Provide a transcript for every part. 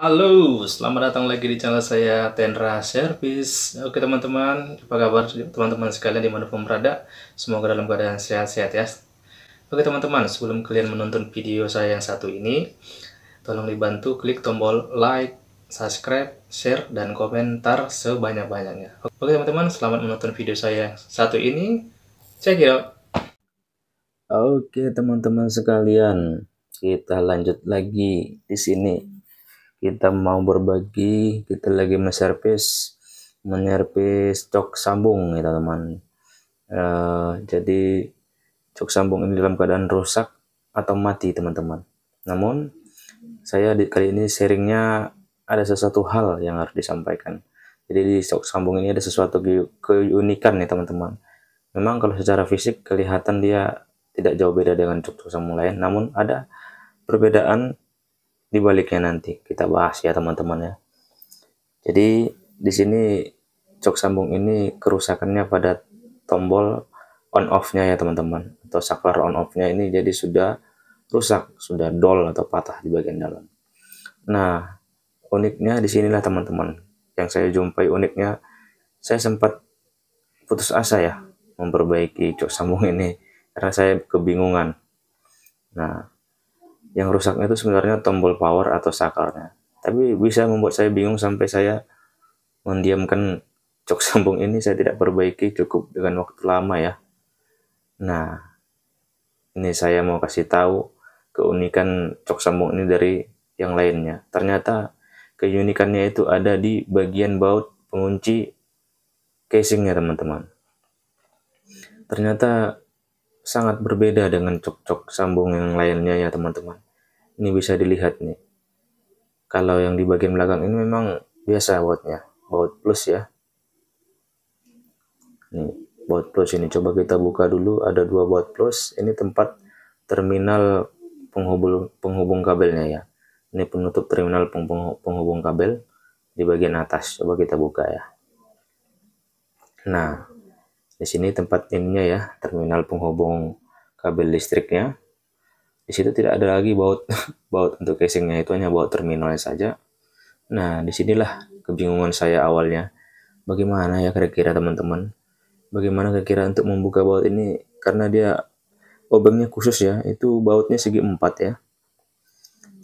Halo, selamat datang lagi di channel saya Tendra Service. Oke teman-teman, apa kabar teman-teman sekalian di mana pun berada? Semoga dalam keadaan sehat-sehat ya. Oke teman-teman, sebelum kalian menonton video saya yang satu ini, tolong dibantu klik tombol like, subscribe, share, dan komentar sebanyak-banyaknya. Oke teman-teman, selamat menonton video saya yang satu ini. Check it out. Oke teman-teman sekalian, kita lanjut lagi di sini kita mau berbagi kita lagi menservis menyervis cok sambung ya teman-teman. Uh, jadi cok sambung ini dalam keadaan rusak atau mati teman-teman. Namun saya di, kali ini sharingnya ada sesuatu hal yang harus disampaikan. Jadi di cok sambung ini ada sesuatu keunikan nih teman-teman. Memang kalau secara fisik kelihatan dia tidak jauh beda dengan cok sambung lain. Namun ada perbedaan di baliknya nanti kita bahas ya teman-teman ya. Jadi di sini cok sambung ini kerusakannya pada tombol on off-nya ya teman-teman atau saklar on off-nya ini jadi sudah rusak, sudah dol atau patah di bagian dalam. Nah, uniknya di sinilah teman-teman yang saya jumpai uniknya saya sempat putus asa ya memperbaiki cok sambung ini karena saya kebingungan. Nah, yang rusaknya itu sebenarnya tombol power atau sakarnya. Tapi bisa membuat saya bingung sampai saya mendiamkan cok sambung ini saya tidak perbaiki cukup dengan waktu lama ya. Nah, ini saya mau kasih tahu keunikan cok sambung ini dari yang lainnya. Ternyata keunikannya itu ada di bagian baut pengunci casingnya teman-teman. Ternyata sangat berbeda dengan cok-cok sambung yang lainnya ya teman-teman. Ini bisa dilihat nih. Kalau yang di bagian belakang ini memang biasa bautnya, baut plus ya. Nih, baut plus ini coba kita buka dulu ada dua baut plus. Ini tempat terminal penghubung penghubung kabelnya ya. Ini penutup terminal penghubung kabel di bagian atas. Coba kita buka ya. Nah, di sini tempat ininya ya, terminal penghubung kabel listriknya. Di situ tidak ada lagi baut baut untuk casingnya itu hanya baut terminalnya saja. Nah, di sinilah kebingungan saya awalnya. Bagaimana ya kira-kira teman-teman? Bagaimana kira-kira untuk membuka baut ini? Karena dia obengnya khusus ya, itu bautnya segi empat ya.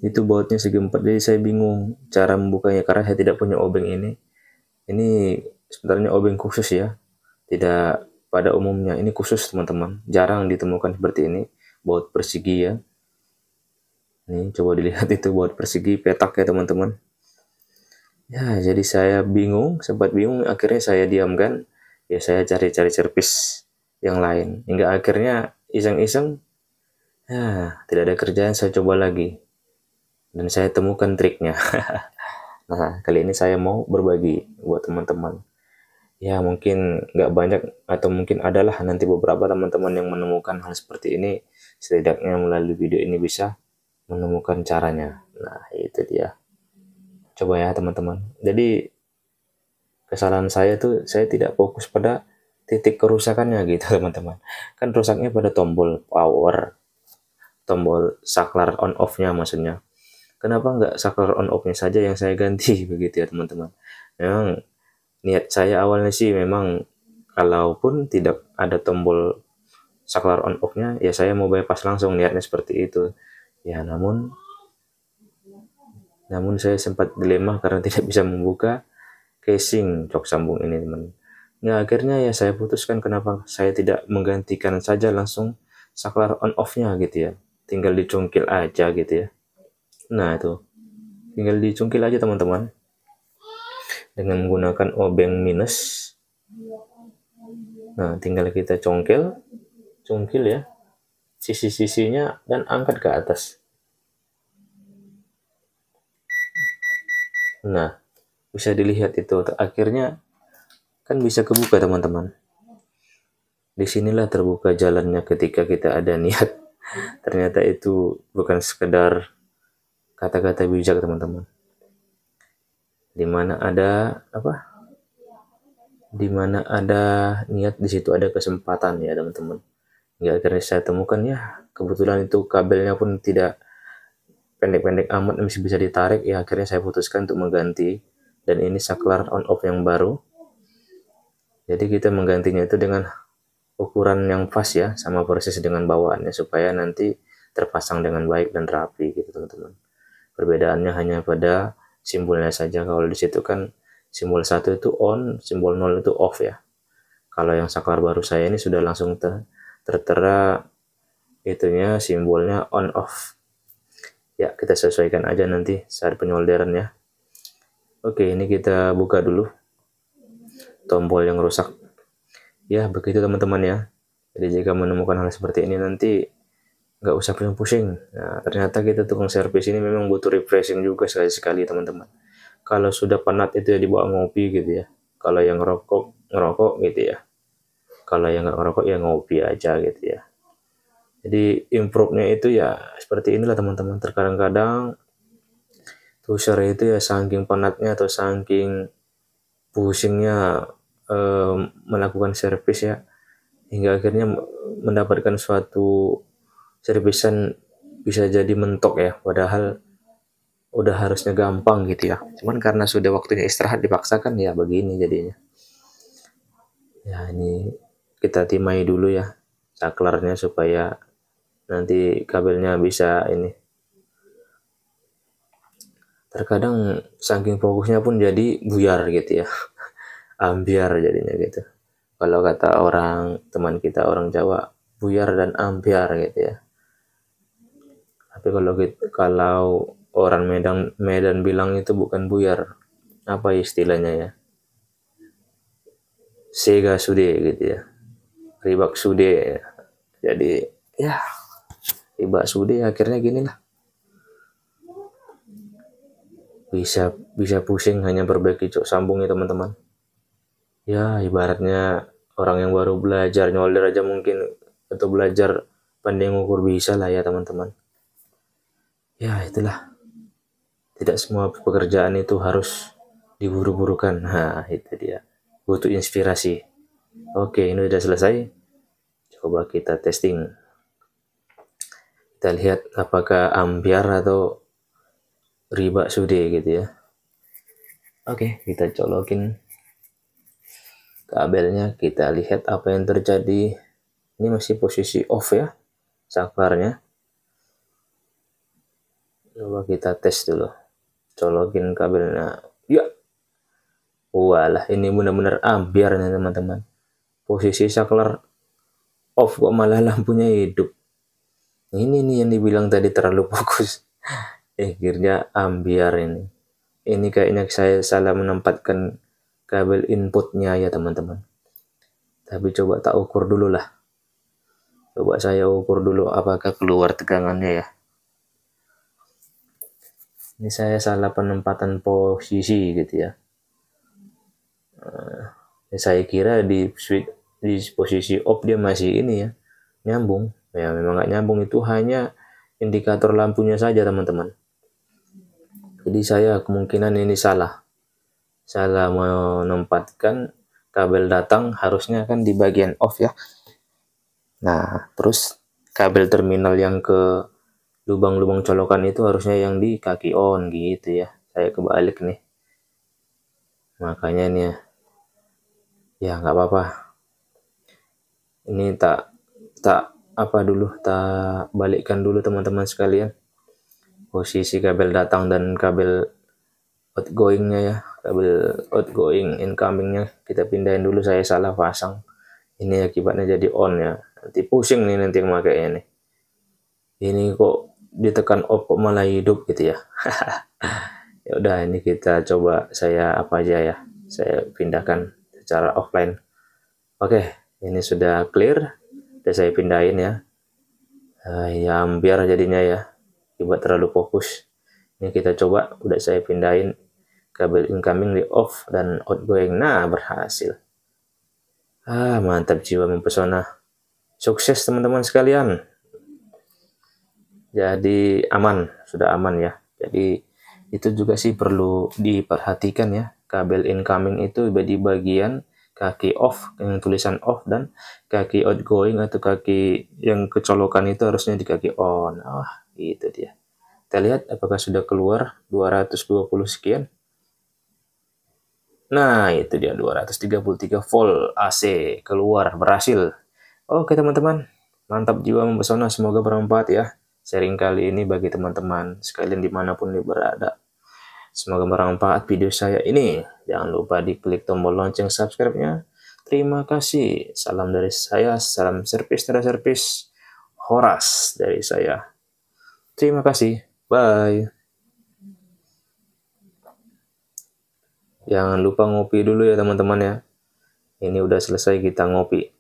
Itu bautnya segi empat, jadi saya bingung cara membukanya karena saya tidak punya obeng ini. Ini sebenarnya obeng khusus ya, tidak pada umumnya ini khusus teman-teman. Jarang ditemukan seperti ini. Baut persegi ya. Ini coba dilihat itu baut persegi petak ya teman-teman. Ya jadi saya bingung sempat bingung. Akhirnya saya diamkan. Ya saya cari-cari servis yang lain. Hingga akhirnya iseng-iseng ya tidak ada kerjaan saya coba lagi. Dan saya temukan triknya. Nah kali ini saya mau berbagi buat teman-teman ya mungkin nggak banyak atau mungkin adalah nanti beberapa teman-teman yang menemukan hal seperti ini setidaknya melalui video ini bisa menemukan caranya. Nah itu dia. Coba ya teman-teman. Jadi kesalahan saya tuh saya tidak fokus pada titik kerusakannya gitu teman-teman. Kan rusaknya pada tombol power tombol saklar on off nya maksudnya. Kenapa nggak saklar on off nya saja yang saya ganti begitu ya teman-teman? Memang niat saya awalnya sih memang kalaupun tidak ada tombol saklar on off nya ya saya mau bypass langsung niatnya seperti itu. Ya namun namun saya sempat dilema karena tidak bisa membuka casing cok sambung ini teman. Ya akhirnya ya saya putuskan kenapa saya tidak menggantikan saja langsung saklar on off nya gitu ya. Tinggal dicungkil aja gitu ya. Nah itu. Tinggal dicungkil aja teman-teman dengan menggunakan obeng minus. Nah tinggal kita congkel congkil ya sisi-sisinya dan angkat ke atas. Nah bisa dilihat itu akhirnya kan bisa kebuka teman-teman. Di sinilah terbuka jalannya ketika kita ada niat. Ternyata itu bukan sekedar kata-kata bijak teman-teman di mana ada apa? Di mana ada niat di situ ada kesempatan ya teman-teman. Ya akhirnya saya temukan ya kebetulan itu kabelnya pun tidak pendek-pendek amat masih bisa ditarik. Ya akhirnya saya putuskan untuk mengganti. Dan ini saklar on off yang baru. Jadi kita menggantinya itu dengan ukuran yang pas ya sama persis dengan bawaannya supaya nanti terpasang dengan baik dan rapi gitu teman-teman. Perbedaannya hanya pada simbolnya saja kalau di situ kan simbol satu itu on simbol nol itu off ya. Kalau yang saklar baru saya ini sudah langsung ter tertera itunya simbolnya on off. Ya kita sesuaikan aja nanti saat penyolderan ya oke ini kita buka dulu tombol yang rusak. Ya begitu teman-teman ya. Jadi jika menemukan hal seperti ini nanti nggak usah pusing-pusing. Nah ternyata kita tukang servis ini memang butuh refreshing juga sekali-sekali teman-teman. Kalau sudah penat itu ya dibawa ngopi gitu ya. Kalau yang ngerokok ngerokok gitu ya. Kalau yang nggak ngerokok ya ngopi aja gitu ya. Jadi improve-nya itu ya seperti inilah teman-teman. Terkadang-kadang pusher itu ya saking penatnya atau saking pusingnya eh, melakukan servis ya hingga akhirnya mendapatkan suatu servisan bisa jadi mentok ya padahal udah harusnya gampang gitu ya. Cuman karena sudah waktunya istirahat dipaksakan ya begini jadinya. Ya ini kita timai dulu ya saklarnya supaya nanti kabelnya bisa ini. Terkadang saking fokusnya pun jadi buyar gitu ya ambiar jadinya gitu. Kalau kata orang teman kita orang Jawa buyar dan ambiar gitu ya tapi kalau gitu, kalau orang Medan Medan bilang itu bukan buyar apa istilahnya ya? Sega sude gitu ya. Ribak sude jadi ya tiba sude akhirnya gini lah. Bisa bisa pusing hanya perbaiki cok sambungnya teman-teman. Ya ibaratnya orang yang baru belajar nyolder aja mungkin atau belajar pandai ukur bisa lah ya teman-teman ya itulah. Tidak semua pekerjaan itu harus diburu-burukan. Nah itu dia. Butuh inspirasi. Oke ini sudah selesai. Coba kita testing. Kita lihat apakah ambiar atau riba sude gitu ya. Oke kita colokin kabelnya. Kita lihat apa yang terjadi. Ini masih posisi off ya saklarnya coba kita tes dulu. Colokin kabelnya. Ya. Walah ini benar-benar ambiarnya teman-teman. Posisi saklar off kok malah lampunya hidup. Ini nih yang dibilang tadi terlalu fokus. Eh akhirnya ambiar ini. Ini kayaknya saya salah menempatkan kabel inputnya ya teman-teman. Tapi coba tak ukur dulu lah. Coba saya ukur dulu apakah keluar tegangannya ya ini saya salah penempatan posisi gitu ya. Uh, saya kira di switch di posisi off dia masih ini ya nyambung. Ya memang nggak nyambung. Itu hanya indikator lampunya saja teman-teman. Jadi saya kemungkinan ini salah. Salah menempatkan kabel datang harusnya kan di bagian off ya. Nah terus kabel terminal yang ke lubang-lubang colokan itu harusnya yang di kaki on gitu ya. Saya kebalik nih. Makanya ini ya. Ya nggak apa-apa. Ini tak tak apa dulu tak balikkan dulu teman-teman sekalian. Posisi kabel datang dan kabel outgoingnya ya. Kabel outgoing incomingnya. Kita pindahin dulu saya salah pasang. Ini akibatnya jadi on ya. Nanti pusing nih nanti yang makainya nih. Ini kok ditekan off kok malah hidup gitu ya. Ya udah ini kita coba saya apa aja ya. Saya pindahkan secara offline. Oke ini sudah clear. Udah saya pindahin ya. Uh, ya biar jadinya ya tiba terlalu fokus. Ini kita coba udah saya pindahin kabel incoming di off dan outgoing. Nah berhasil. Ah mantap jiwa mempesona. Sukses teman-teman sekalian jadi aman sudah aman ya jadi itu juga sih perlu diperhatikan ya kabel incoming itu di bagian kaki off yang tulisan off dan kaki outgoing atau kaki yang kecolokan itu harusnya di kaki on. Ah, oh, dia. Kita lihat apakah sudah keluar 220 sekian. Nah, itu dia 233 volt AC keluar berhasil. Oke teman-teman, mantap jiwa mempesona. Semoga bermanfaat ya. Sharing kali ini bagi teman-teman sekalian di mana pun dia berada. Semoga bermanfaat video saya ini. Jangan lupa diklik tombol lonceng subscribe-nya. Terima kasih. Salam dari saya. Salam servis dari servis. Horas dari saya. Terima kasih. Bye. Jangan lupa ngopi dulu ya teman-teman ya. Ini udah selesai kita ngopi.